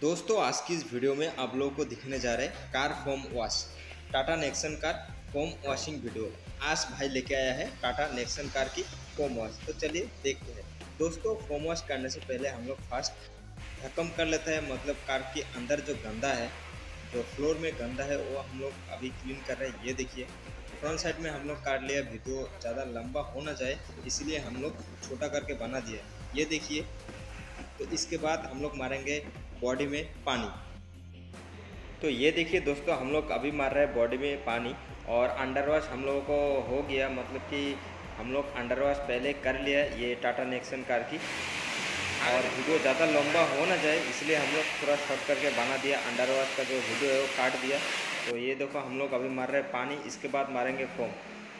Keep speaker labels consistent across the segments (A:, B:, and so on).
A: दोस्तों, आज की इस वीडियो में आप लोगों को दिखने जा रहे हैं car foam wash Tata Nexon car foam washing video आज भाई लेके आया है टाटा नेक्सन कार की फोम वॉश तो चलिए देखते हैं। दोस्तों फोम वॉश करने से पहले हम लोग फास्ट ढक्कम कर लेते हैं। मतलब कार के अंदर जो गंदा है, जो फ्लोर में गंदा है, वो हम लोग अभी क्लीन कर रहे हैं। ये देखिए फ्रंट साइड में हम लोग काट लिया। वीडियो ज़्यादा लंबा हो ना जाए, इसलिए हम लोग छोटा करके बना दिया। ये देखिए तो इसके बाद हम लोग मारेंगे बॉडी में पानी। तो ये देखिए दोस्तों, हम लोग अभी मार रहे हैं बॉडी में पानी और अंडर वॉश हम लोगों को हो गया मतलब कि हम लोग अंडर वॉश पहले कर लिया ये टाटा नेक्सन कार की। और वीडियो ज़्यादा लंबा हो ना जाए, इसलिए हम लोग थोड़ा शॉर्ट करके बना दिया अंडर वॉश का जो वीडियो है वो काट दिया। तो ये देखो, हम लोग अभी मार रहे हैं पानी, इसके बाद मारेंगे फोम।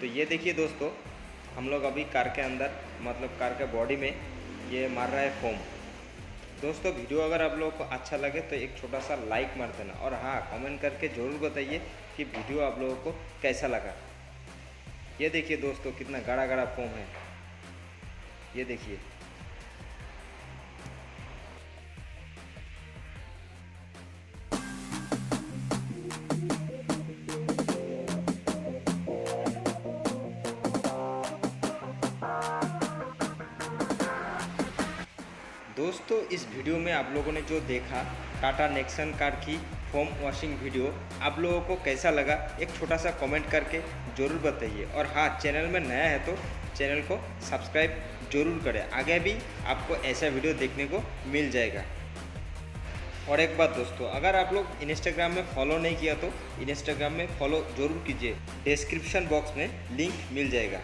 A: तो ये देखिए दोस्तों, हम लोग अभी कार के अंदर मतलब कार के बॉडी में ये मार रहा है फोम। दोस्तों, वीडियो अगर आप लोगों को अच्छा लगे तो एक छोटा सा लाइक मार देना। और हाँ कमेंट करके ज़रूर बताइए कि वीडियो आप लोगों को कैसा लगा। ये देखिए दोस्तों, कितना गाढ़ा गाढ़ा फोम है। ये देखिए। दोस्तों, इस वीडियो में आप लोगों ने जो देखा, टाटा नेक्सन कार की फोम वॉशिंग वीडियो आप लोगों को कैसा लगा? एक छोटा सा कमेंट करके ज़रूर बताइए। और हाँ चैनल में नया है तो चैनल को सब्सक्राइब ज़रूर करें। आगे भी आपको ऐसा वीडियो देखने को मिल जाएगा। और एक बात दोस्तों, अगर आप लोग इंस्टाग्राम में फॉलो नहीं किया तो इंस्टाग्राम में फॉलो ज़रूर कीजिए। डिस्क्रिप्शन बॉक्स में लिंक मिल जाएगा।